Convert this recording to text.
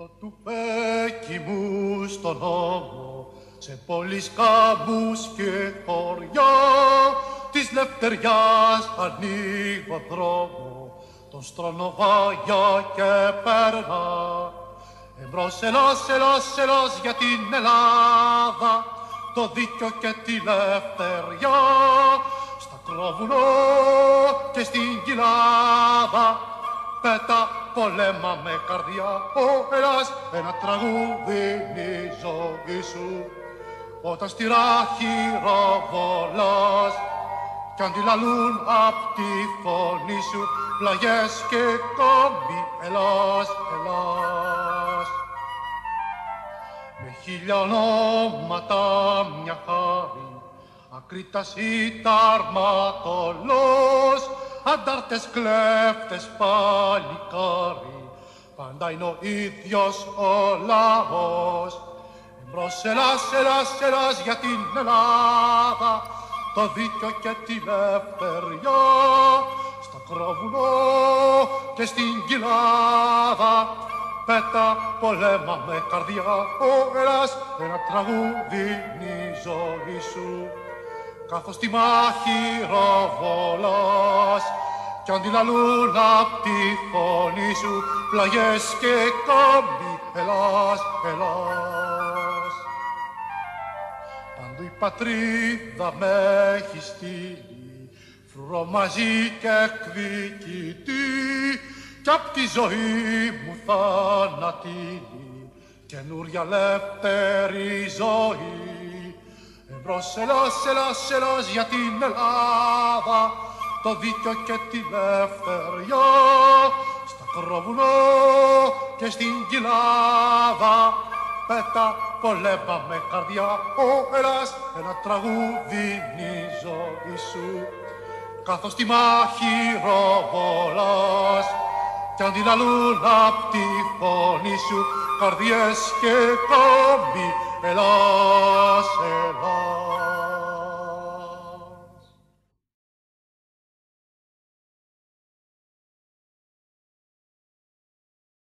Το τουφέκι μου στον ώμο σε πόλεις κάμπους και χωριά της λευτεριάς ανοίγω δρόμο τον στρονοβάγια και περνά Εμπρός Ελλάς, Ελλάς, Ελλάς για την Ελλάδα το δίκιο και τη λευτεριά στα κρόβουνο και στην κοιλάδα πέτα πολέμα με καρδιά ο Ελλάς ένα τραγούδι είναι η ζωή σου όταν στη ράχη ροβολάς κι αντιλαλούν απ' τη φωνή σου πλαγιές και κόμπι Ελλάς, Ελλάς. Με χίλια ονόματα μια χάρη ακρίτας ταρματολός αντάρτες κλέφτες παλικάρι πάντα είναι ο ίδιος ο λαός. Εμπρός Ελλάς, Ελλάς, Ελλάς για την Ελλάδα το δίκιο και τη ελευθεριά στα κρόβουνο και στην κοιλάδα πέτα πολέμα με καρδιά ο Ελλάς ένα τραγούδι είναι η ζωή σου. Καθώς τη μάχη ροβολάς κι αντιλαλούν απ' τη φωνή σου πλαγιές και κάμπι Ελλάς, Ελλάς. Παντού η πατρίδα με έχει στείλει φρουρό μαζί και εκδικητή κι απ' τη ζωή μου θανατήλει καινούρια ελεύθερη ζωή. Εμπρός Ελλάς, Ελλάς, Ελλάς για την Ελλάδα το δίκιο και τη ελευθεριά στα κρόβουνο και στην κοιλάδα. Πέτα πολέμα με καρδιά ο Ελλάς ένα τραγούδι είναι η ζωή σου. Καθώς τη μάχη ροβολάς κι αντιλαλούν απ' τη φωνή σου καρδιές και κόμπι Ελλάς, Ελλάς